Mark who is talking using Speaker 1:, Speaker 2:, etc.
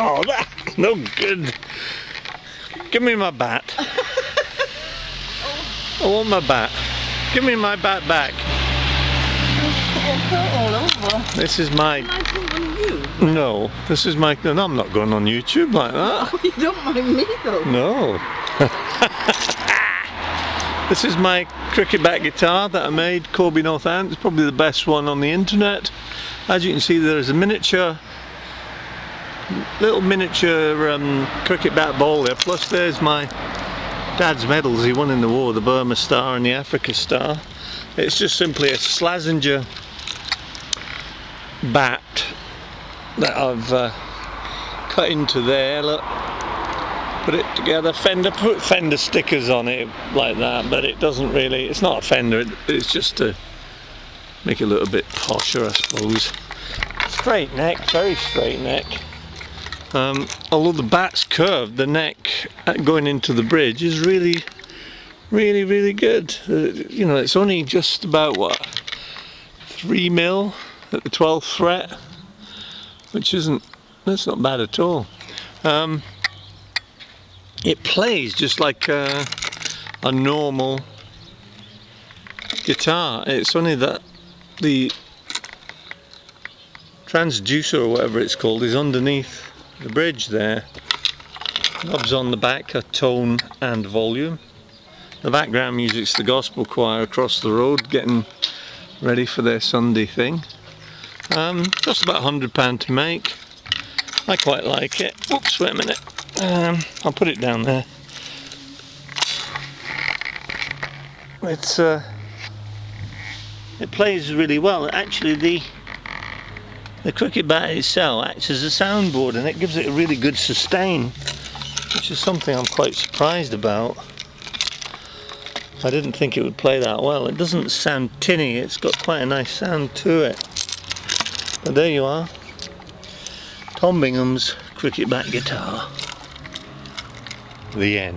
Speaker 1: Oh, that's no good. Give me my bat. I want my bat. Give me my bat back. This is my.
Speaker 2: Can I on you?
Speaker 1: No, this is my. No, I'm not going on YouTube like that.
Speaker 2: Oh, you don't mind me though.
Speaker 1: No. this is my cricket bat guitar that I made, Corby Northant. It's probably the best one on the internet. As you can see, there is a miniature, little miniature um, cricket bat ball there. Plus, there's my dad's medals he won in the war, the Burma Star and the Africa Star. It's just simply a Slazenger bat that I've uh, cut into there. Look, put it together. Fender put Fender stickers on it like that, but it doesn't really. It's not a Fender. It, it's just to make it a little bit posher, I suppose. Straight neck, very straight neck. Um, although the bat's curved, the neck going into the bridge is really, really, really good. Uh, you know, it's only just about what three mil at the 12th fret, which isn't that's not bad at all. Um, it plays just like a, a normal guitar. It's only that the transducer or whatever it's called is underneath the bridge there. Knobs on the back are tone and volume. The background music's the gospel choir across the road getting ready for their Sunday thing. Um, cost about £100 to make. I quite like it. Oops, wait a minute. Um, I'll put it down there. It's uh, it plays really well. Actually, the the cricket bat itself acts as a soundboard, and it gives it a really good sustain, which is something I'm quite surprised about. I didn't think it would play that well. It doesn't sound tinny. It's got quite a nice sound to it. But there you are. Tom Bingham's cricket bat guitar. The end.